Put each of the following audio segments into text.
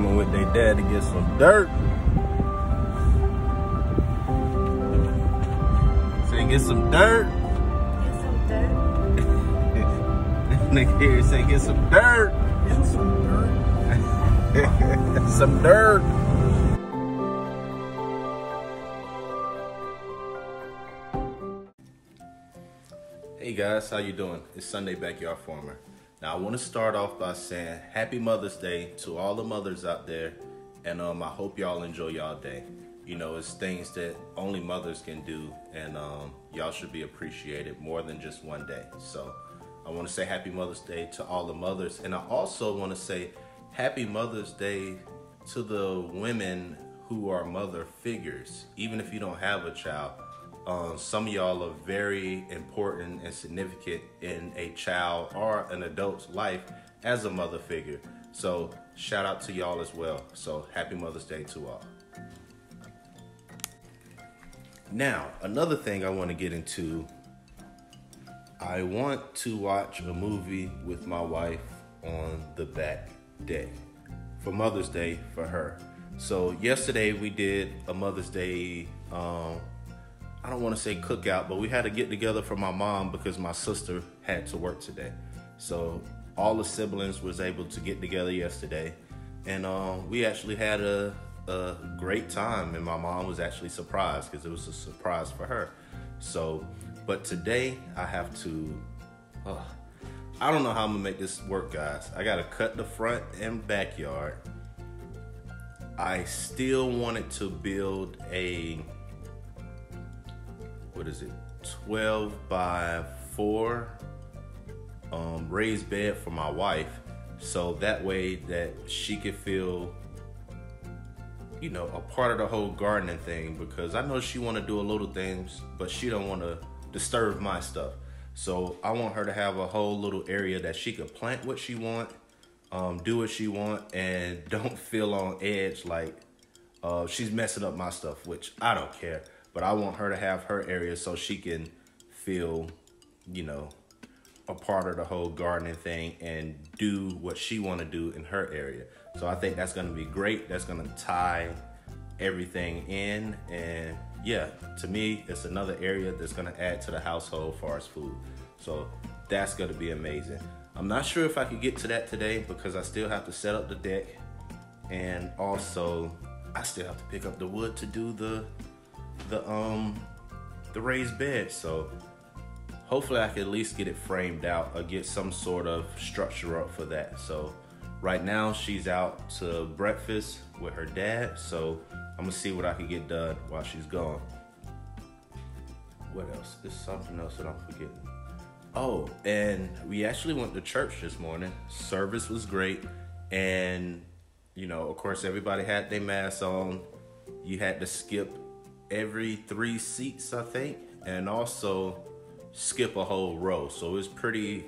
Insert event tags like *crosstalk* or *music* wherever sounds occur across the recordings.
Coming with their dad to get some dirt. Say get some dirt. Get some dirt. *laughs* Nigga here say get some dirt. Get some dirt. *laughs* some dirt. Hey guys, how you doing? It's Sunday Backyard Farmer. Now I want to start off by saying Happy Mother's Day to all the mothers out there, and um, I hope y'all enjoy y'all day. You know, it's things that only mothers can do, and um, y'all should be appreciated more than just one day. So I want to say Happy Mother's Day to all the mothers, and I also want to say Happy Mother's Day to the women who are mother figures, even if you don't have a child. Um, some of y'all are very important and significant in a child or an adult's life as a mother figure. So shout out to y'all as well. So happy Mother's Day to all. Now, another thing I want to get into I want to watch a movie with my wife on the back day for Mother's Day for her. So yesterday we did a Mother's Day um, I don't want to say cookout, but we had to get together for my mom because my sister had to work today. So all the siblings was able to get together yesterday, and um, we actually had a, a great time. And my mom was actually surprised because it was a surprise for her. So, but today I have to. Uh, I don't know how I'm gonna make this work, guys. I gotta cut the front and backyard. I still wanted to build a what is it? 12 by 4 um, raised bed for my wife so that way that she could feel you know a part of the whole gardening thing because i know she want to do a little things but she don't want to disturb my stuff. So i want her to have a whole little area that she could plant what she want um, do what she want and *laughs* don't feel on edge like uh, she's messing up my stuff which i don't care but I want her to have her area so she can feel, you know, a part of the whole gardening thing and do what she want to do in her area. So I think that's going to be great. That's going to tie everything in and yeah, to me, it's another area that's going to add to the household far as food. So that's going to be amazing. I'm not sure if I could get to that today because I still have to set up the deck and also I still have to pick up the wood to do the the um the raised bed. So hopefully I can at least get it framed out or get some sort of structure up for that. So right now she's out to breakfast with her dad. So I'm gonna see what I can get done while she's gone. What else? There's something else that I'm forgetting. Oh, and we actually went to church this morning. Service was great. And, you know, of course, everybody had their masks on. You had to skip every three seats, I think, and also skip a whole row. So it was pretty,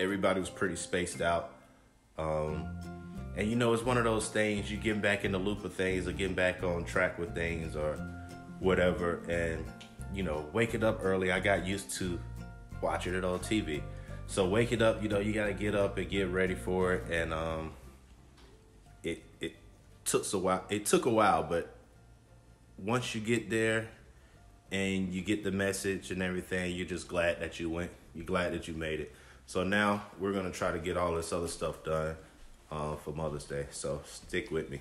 everybody was pretty spaced out. Um, and you know, it's one of those things you get back in the loop of things or getting back on track with things or whatever. And, you know, waking up early, I got used to watching it on TV. So waking up, you know, you got to get up and get ready for it. And um, it, it took a while. It took a while, but once you get there and you get the message and everything, you're just glad that you went. You're glad that you made it. So now we're gonna try to get all this other stuff done uh, for Mother's Day. So stick with me.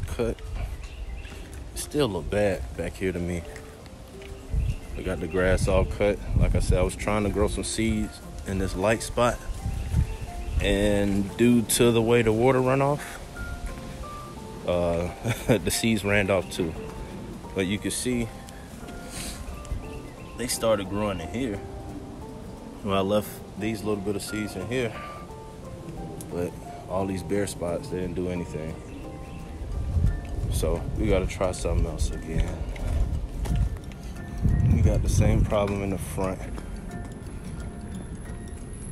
Cut. Still look bad back here to me. I got the grass all cut. Like I said, I was trying to grow some seeds in this light spot. And due to the way the water runoff, uh, *laughs* the seeds ran off too. But you can see they started growing in here. Well, I left these little bit of seeds in here. But all these bare spots, they didn't do anything. So we gotta try something else again. We got the same problem in the front.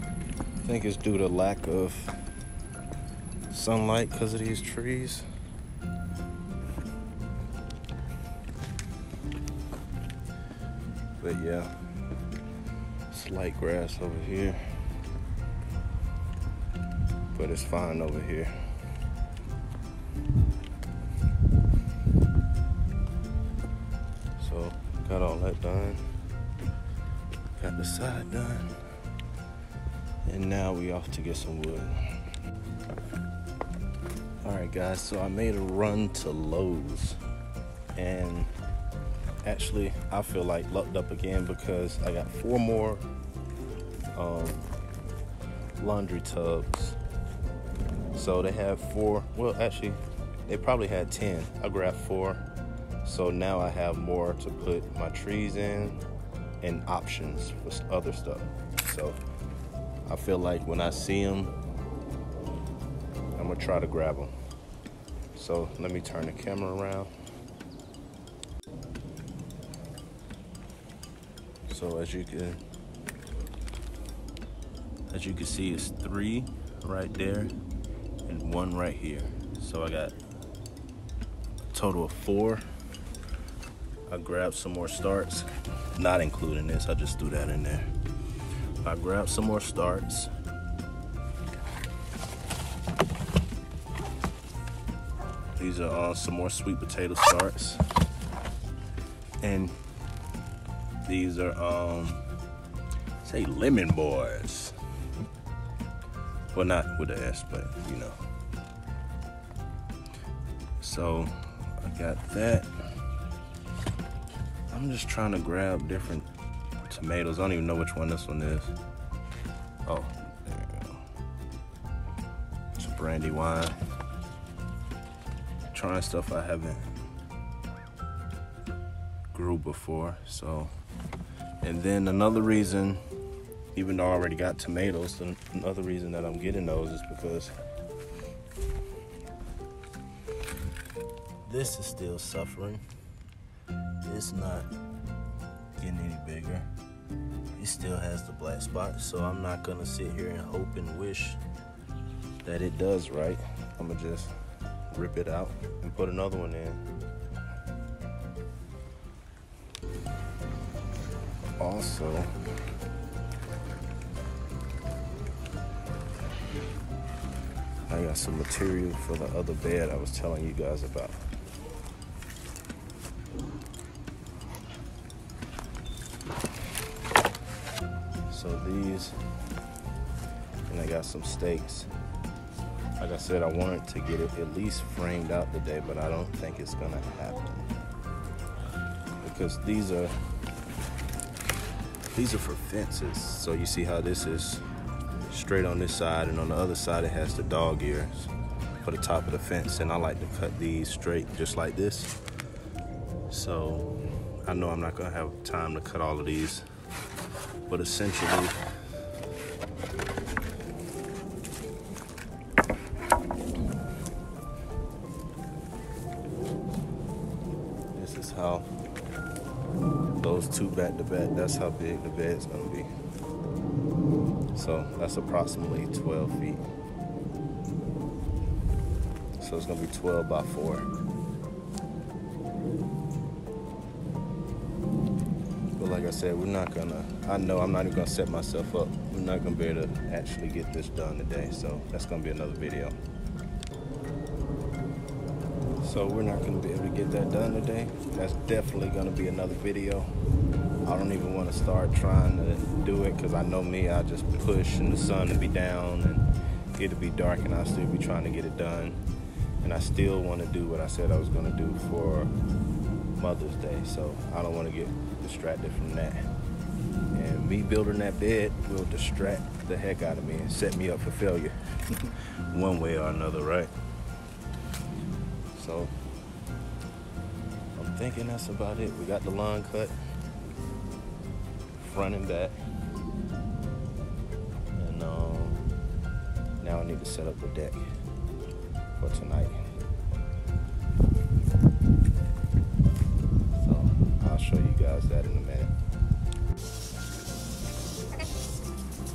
I think it's due to lack of sunlight because of these trees. But yeah, it's light grass over here. But it's fine over here. Got all that done. Got the side done. And now we off to get some wood. Alright guys, so I made a run to Lowe's and actually I feel like lucked up again because I got four more um, laundry tubs. So they have four, well actually they probably had 10. I grabbed four. So now I have more to put my trees in and options for other stuff. So I feel like when I see them, I'm gonna try to grab them. So let me turn the camera around. So as you can, as you can see, it's three right there and one right here. So I got a total of four. I grabbed some more starts, not including this. I just threw that in there. I grabbed some more starts. These are uh, some more sweet potato starts. And these are, um, say lemon boys. Well, not with the S, but you know. So I got that. I'm just trying to grab different tomatoes. I don't even know which one this one is. Oh, there you go. It's Brandywine. Trying stuff I haven't grew before. So, and then another reason, even though I already got tomatoes, another reason that I'm getting those is because this is still suffering. It's not getting any bigger. It still has the black spot, so I'm not gonna sit here and hope and wish that it does right. I'm gonna just rip it out and put another one in. Also, I got some material for the other bed I was telling you guys about. And I got some stakes. Like I said, I wanted to get it at least framed out today, but I don't think it's gonna happen. Because these are these are for fences. So you see how this is straight on this side and on the other side it has the dog ears for the top of the fence. And I like to cut these straight just like this. So I know I'm not gonna have time to cut all of these, but essentially this is how those two back to back, that's how big the bed's gonna be. So that's approximately 12 feet. So it's gonna be 12 by four. But like I said, we're not gonna, I know I'm not even gonna set myself up. We're not gonna be able to actually get this done today. So that's gonna be another video. So we're not gonna be able to get that done today. That's definitely gonna be another video. I don't even want to start trying to do it because I know me, I just push and the sun will be down and it'll be dark and I'll still be trying to get it done. And I still want to do what I said I was going to do for Mother's Day. So I don't want to get distracted from that. And me building that bed will distract the heck out of me and set me up for failure *laughs* one way or another, right? So I'm thinking that's about it. We got the lawn cut, front and back. And um, now I need to set up the deck for tonight. So I'll show you guys that in a minute.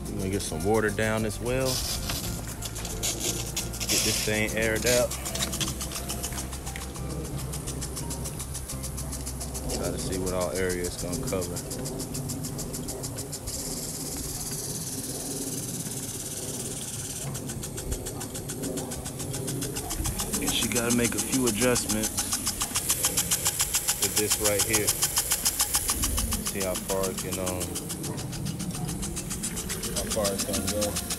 I'm gonna get some water down as well. Get this thing aired out. Try to see what all area it's gonna cover. And she gotta make a few adjustments with this right here. See how far it can um how far it's gonna go.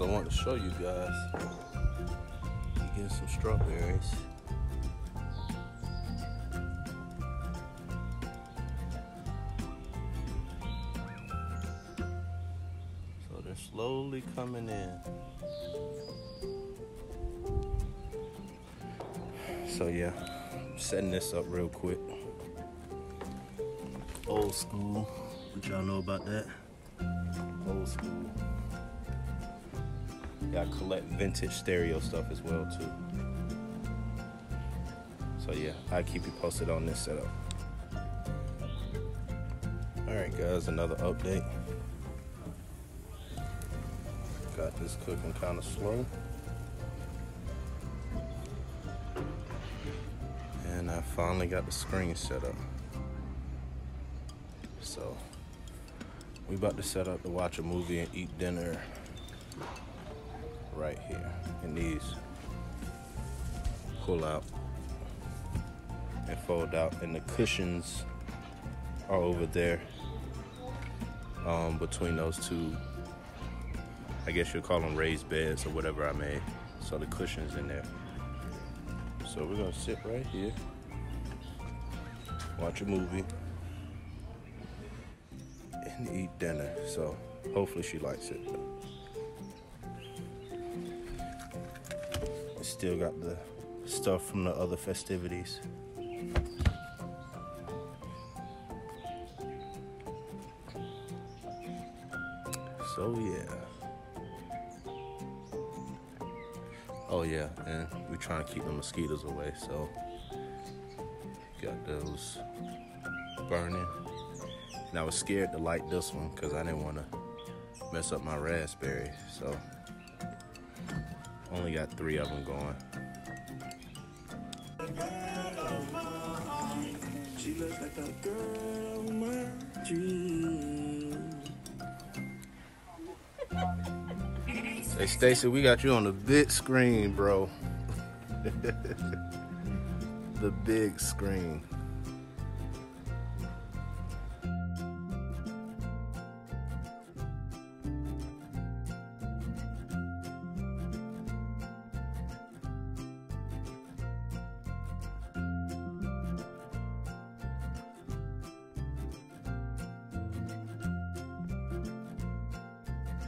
Also want to show you guys getting some strawberries. So they're slowly coming in. So yeah, setting this up real quick. Old school. What y'all know about that? Old school. I collect vintage stereo stuff as well too. So yeah, I keep you posted on this setup. All right, guys, another update. Got this cooking kind of slow. And I finally got the screen set up. So we about to set up to watch a movie and eat dinner right here. And these pull out and fold out, and the cushions are over there um, between those two. I guess you'll call them raised beds or whatever I made. So the cushions in there. So we're gonna sit right here, watch a movie, and eat dinner. So hopefully she likes it. Still got the stuff from the other festivities. So yeah. Oh yeah, and we're trying to keep the mosquitoes away, so got those burning. And I was scared to light this one because I didn't want to mess up my raspberry, so only got three of them going. She looks like a girl of my dreams. Hey Stacy, we got you on the big screen, bro. *laughs* the big screen.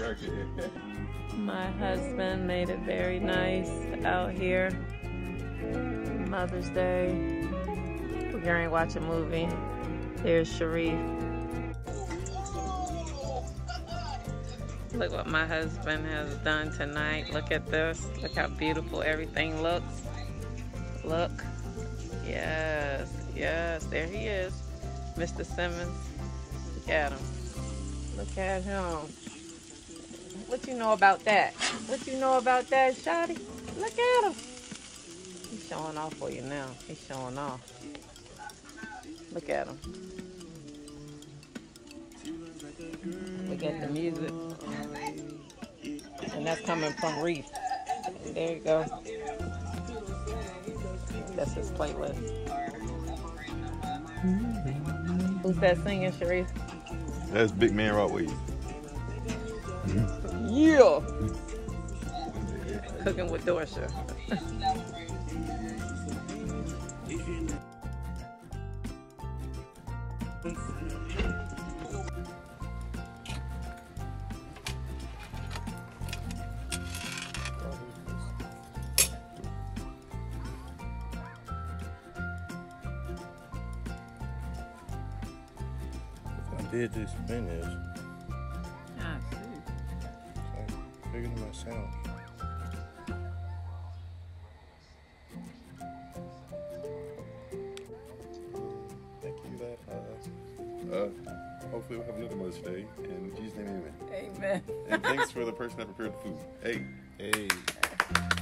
*laughs* My husband made it very nice out here. Mother's Day. We're going to watch a movie. Here's Sharif. Look what my husband has done tonight. Look at this. Look how beautiful everything looks. Look. Yes, yes, there he is. Mr. Simmons. Look at him. Look at him. What you know about that? What you know about that, Shotty? Look at him. He's showing off for you now. He's showing off. Look at him. Look at the music. And that's coming from Reef. There you go. That's his playlist. Who's that singing, Sharif? That's Big Man Rod Wave. Yeah. *laughs* Cooking with Dorsha. I did this finish. Sound. Thank you, that. Uh, uh, hopefully we'll have another Mother's Day. In Jesus' name, amen. Amen. And thanks for the person that prepared the food. Hey. Hey. Hey.